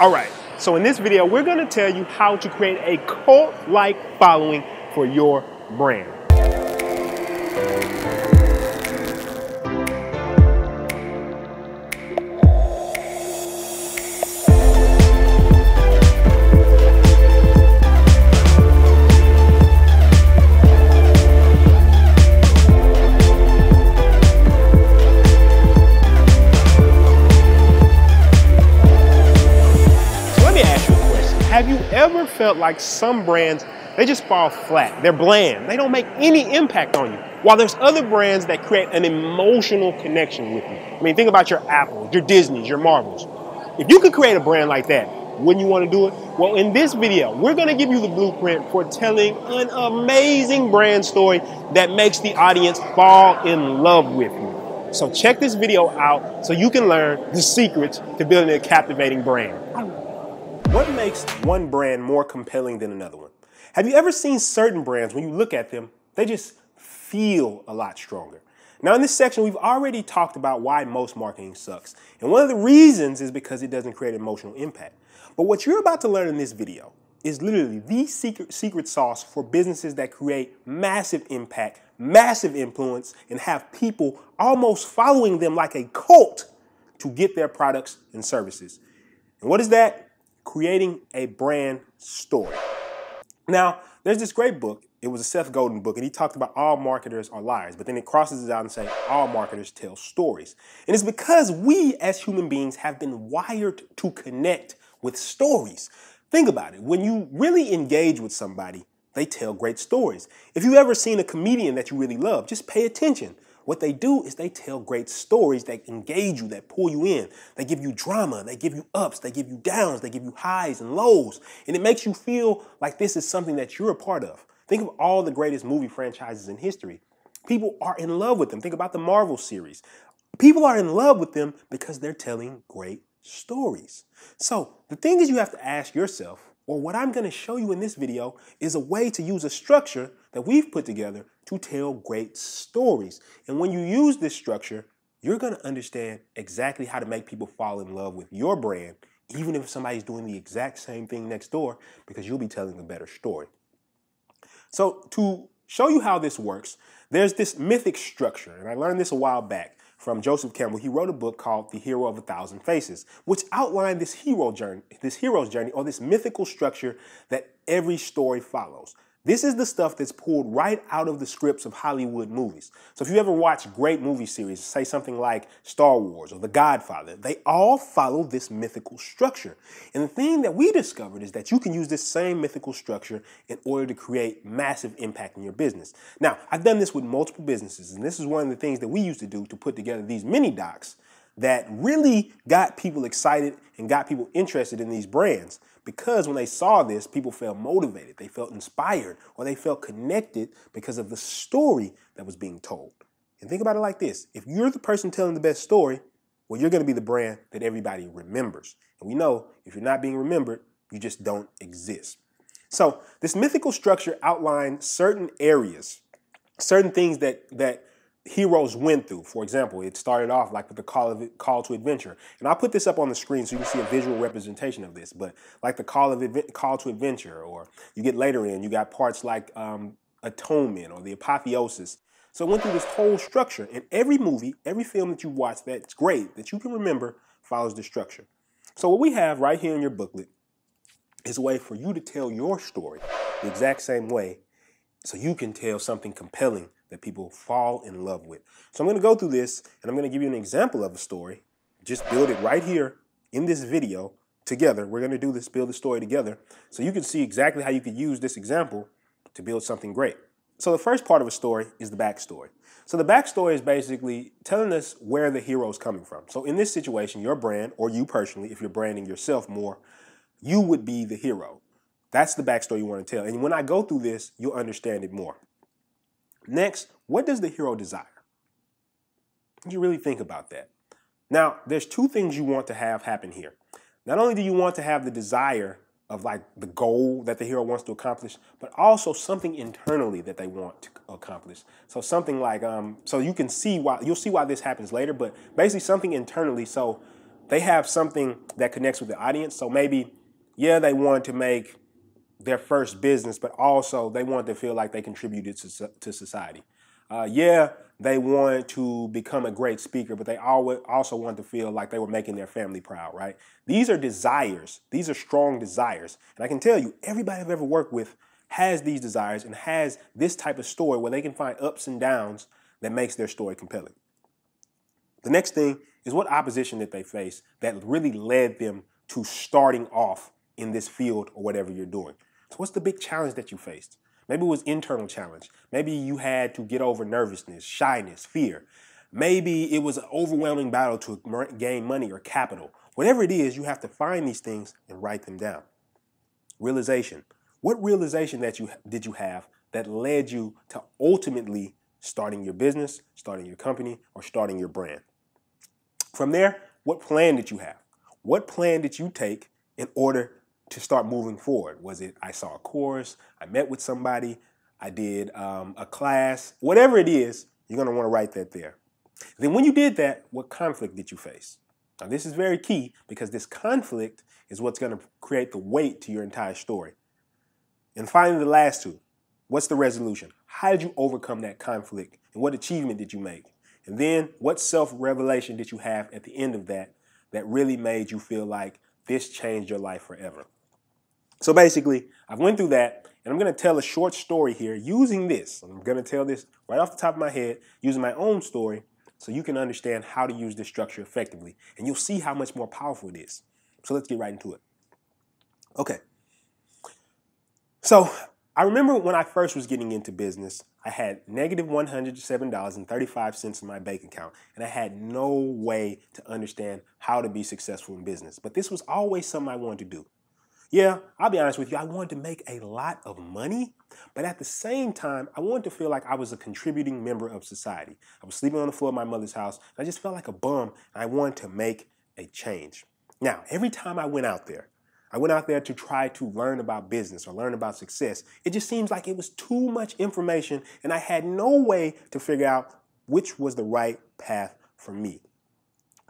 All right, so in this video, we're gonna tell you how to create a cult-like following for your brand. Felt like some brands, they just fall flat? They're bland. They don't make any impact on you. While there's other brands that create an emotional connection with you. I mean, think about your Apples, your Disneys, your Marvels. If you could create a brand like that, wouldn't you want to do it? Well, in this video, we're going to give you the blueprint for telling an amazing brand story that makes the audience fall in love with you. So check this video out so you can learn the secrets to building a captivating brand. What makes one brand more compelling than another one? Have you ever seen certain brands, when you look at them, they just feel a lot stronger? Now, in this section, we've already talked about why most marketing sucks. And one of the reasons is because it doesn't create emotional impact. But what you're about to learn in this video is literally the secret, secret sauce for businesses that create massive impact, massive influence, and have people almost following them like a cult to get their products and services. And what is that? Creating a brand story. Now, there's this great book. It was a Seth Godin book, and he talked about all marketers are liars, but then it crosses it out and say all marketers tell stories. And it's because we as human beings have been wired to connect with stories. Think about it. When you really engage with somebody, they tell great stories. If you've ever seen a comedian that you really love, just pay attention. What they do is they tell great stories that engage you, that pull you in. They give you drama, they give you ups, they give you downs, they give you highs and lows. And it makes you feel like this is something that you're a part of. Think of all the greatest movie franchises in history. People are in love with them. Think about the Marvel series. People are in love with them because they're telling great stories. So the thing is you have to ask yourself, or what I'm going to show you in this video is a way to use a structure that we've put together to tell great stories. And when you use this structure, you're going to understand exactly how to make people fall in love with your brand, even if somebody's doing the exact same thing next door, because you'll be telling a better story. So to show you how this works, there's this mythic structure, and I learned this a while back from Joseph Campbell, he wrote a book called The Hero of a Thousand Faces, which outlined this hero journey, this hero's journey, or this mythical structure that every story follows. This is the stuff that's pulled right out of the scripts of Hollywood movies. So if you ever watch great movie series, say something like Star Wars or The Godfather, they all follow this mythical structure. And the thing that we discovered is that you can use this same mythical structure in order to create massive impact in your business. Now, I've done this with multiple businesses, and this is one of the things that we used to do to put together these mini docs that really got people excited and got people interested in these brands because when they saw this, people felt motivated, they felt inspired, or they felt connected because of the story that was being told. And think about it like this if you're the person telling the best story, well, you're going to be the brand that everybody remembers. And we know if you're not being remembered, you just don't exist. So, this mythical structure outlined certain areas, certain things that, that heroes went through. For example, it started off like with the call of call to adventure, and I'll put this up on the screen so you can see a visual representation of this. But like the call of call to adventure, or you get later in, you got parts like um, atonement or the apotheosis. So it went through this whole structure, and every movie, every film that you watch that's great that you can remember follows the structure. So what we have right here in your booklet is a way for you to tell your story the exact same way, so you can tell something compelling that people fall in love with. So I'm going to go through this and I'm going to give you an example of a story. Just build it right here in this video together. We're going to do this, build the story together, so you can see exactly how you could use this example to build something great. So the first part of a story is the backstory. So the backstory is basically telling us where the hero is coming from. So in this situation, your brand, or you personally, if you're branding yourself more, you would be the hero. That's the backstory you want to tell. And when I go through this, you'll understand it more. Next, what does the hero desire? You really think about that. Now, there's two things you want to have happen here. Not only do you want to have the desire of like the goal that the hero wants to accomplish, but also something internally that they want to accomplish. So something like, um, so you can see why, you'll see why this happens later, but basically something internally. So they have something that connects with the audience. So maybe, yeah, they want to make their first business, but also they want to feel like they contributed to, to society. Uh, yeah, they want to become a great speaker, but they also want to feel like they were making their family proud, right? These are desires. These are strong desires. And I can tell you, everybody I've ever worked with has these desires and has this type of story where they can find ups and downs that makes their story compelling. The next thing is what opposition did they face that really led them to starting off in this field or whatever you're doing. What's the big challenge that you faced? Maybe it was internal challenge. Maybe you had to get over nervousness, shyness, fear. Maybe it was an overwhelming battle to gain money or capital. Whatever it is, you have to find these things and write them down. Realization. What realization that you did you have that led you to ultimately starting your business, starting your company, or starting your brand? From there, what plan did you have? What plan did you take in order to start moving forward? Was it I saw a course, I met with somebody, I did um, a class, whatever it is, you're going to want to write that there. Then, when you did that, what conflict did you face? Now, this is very key because this conflict is what's going to create the weight to your entire story. And finally, the last two what's the resolution? How did you overcome that conflict? And what achievement did you make? And then, what self revelation did you have at the end of that that really made you feel like this changed your life forever? So basically, I've went through that, and I'm going to tell a short story here using this. I'm going to tell this right off the top of my head, using my own story, so you can understand how to use this structure effectively, and you'll see how much more powerful it is. So let's get right into it. Okay. So I remember when I first was getting into business, I had negative $107.35 in my bank account, and I had no way to understand how to be successful in business. But this was always something I wanted to do. Yeah, I'll be honest with you, I wanted to make a lot of money, but at the same time, I wanted to feel like I was a contributing member of society. I was sleeping on the floor of my mother's house, and I just felt like a bum, and I wanted to make a change. Now, every time I went out there, I went out there to try to learn about business or learn about success. It just seems like it was too much information, and I had no way to figure out which was the right path for me.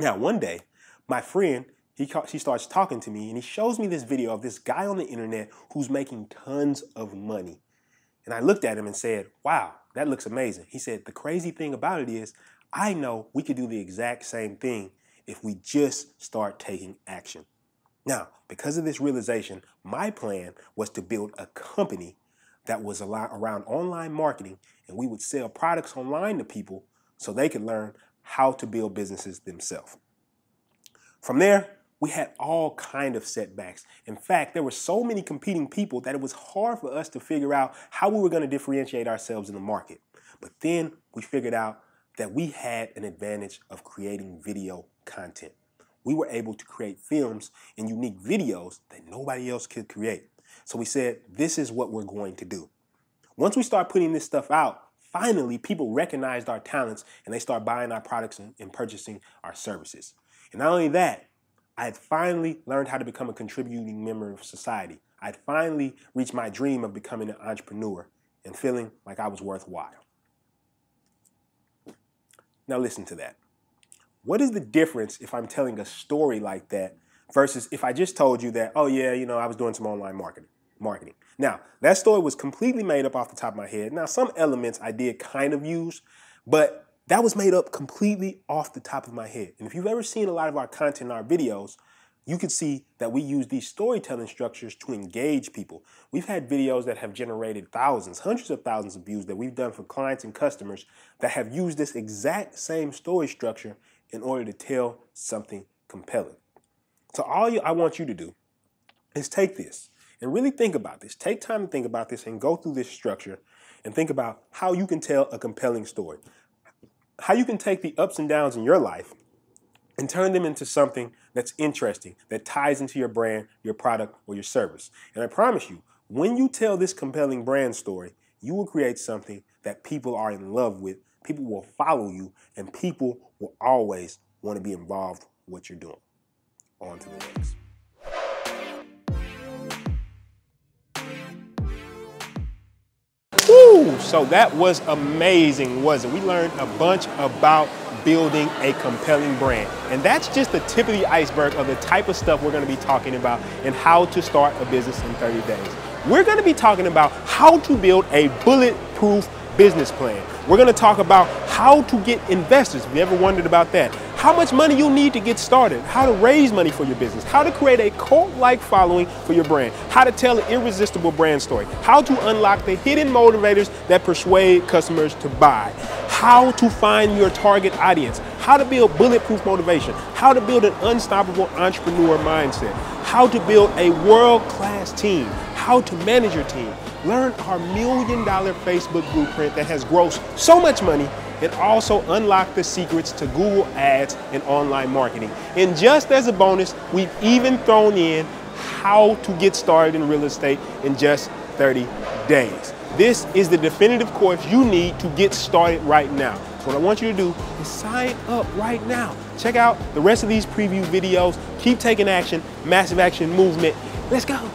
Now, one day, my friend he, he starts talking to me and he shows me this video of this guy on the internet who's making tons of money. And I looked at him and said, wow, that looks amazing. He said, the crazy thing about it is, I know we could do the exact same thing if we just start taking action. Now, because of this realization, my plan was to build a company that was around online marketing and we would sell products online to people so they could learn how to build businesses themselves. From there, we had all kind of setbacks. In fact, there were so many competing people that it was hard for us to figure out how we were going to differentiate ourselves in the market. But then we figured out that we had an advantage of creating video content. We were able to create films and unique videos that nobody else could create. So we said, this is what we're going to do. Once we start putting this stuff out, finally people recognized our talents and they start buying our products and, purchasing our services. And not only that, I had finally learned how to become a contributing member of society. I had finally reached my dream of becoming an entrepreneur and feeling like I was worthwhile. Now, listen to that. What is the difference if I'm telling a story like that versus if I just told you that, oh, yeah, you know, I was doing some online marketing? marketing. Now, that story was completely made up off the top of my head. Now, some elements I did kind of use, but that was made up completely off the top of my head. And if you've ever seen a lot of our content in our videos, you can see that we use these storytelling structures to engage people. We've had videos that have generated thousands, hundreds of thousands of views that we've done for clients and customers that have used this exact same story structure in order to tell something compelling. So all you, I want you to do is take this and really think about this. Take time to think about this and go through this structure and think about how you can tell a compelling story how you can take the ups and downs in your life and turn them into something that's interesting, that ties into your brand, your product, or your service. And I promise you, when you tell this compelling brand story, you will create something that people are in love with, people will follow you, and people will always want to be involved with what you're doing. On to the next. Woo! So that was amazing, wasn't it? We learned a bunch about building a compelling brand. And that's just the tip of the iceberg of the type of stuff we're gonna be talking about and how to start a business in 30 days. We're gonna be talking about how to build a bulletproof business plan. We're gonna talk about how to get investors. If you ever wondered about that, how much money you need to get started, how to raise money for your business, how to create a cult-like following for your brand, how to tell an irresistible brand story, how to unlock the hidden motivators that persuade customers to buy, how to find your target audience, how to build bulletproof motivation, how to build an unstoppable entrepreneur mindset, how to build a world-class team, how to manage your team. Learn our million dollar Facebook blueprint that has grossed so much money and also unlock the secrets to Google Ads and online marketing. And just as a bonus, we've even thrown in how to get started in real estate in just 30 days. This is the definitive course you need to get started right now. So what I want you to do is sign up right now. Check out the rest of these preview videos. Keep taking action, massive action movement. Let's go.